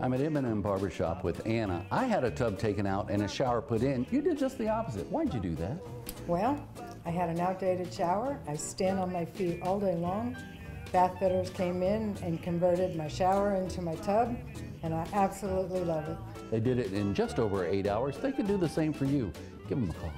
I'm at M&M Barber Shop with Anna. I had a tub taken out and a shower put in. You did just the opposite. Why'd you do that? Well, I had an outdated shower. I stand on my feet all day long. Bath fitters came in and converted my shower into my tub, and I absolutely love it. They did it in just over eight hours. They could do the same for you. Give them a call.